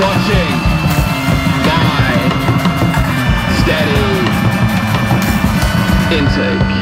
watching. My steady. Intake.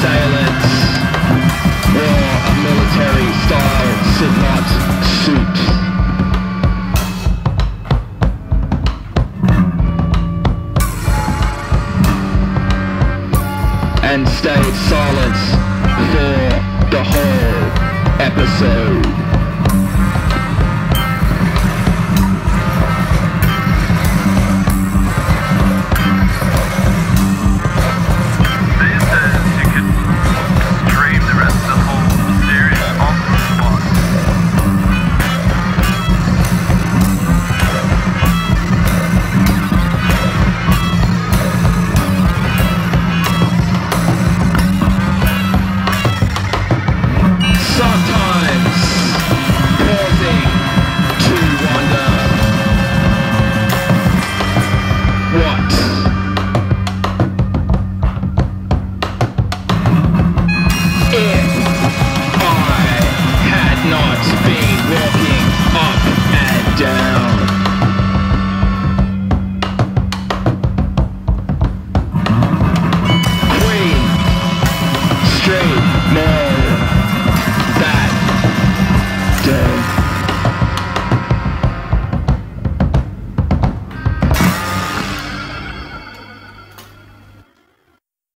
Assailants wore a military style Slipknot suit. And stayed silent for the whole episode.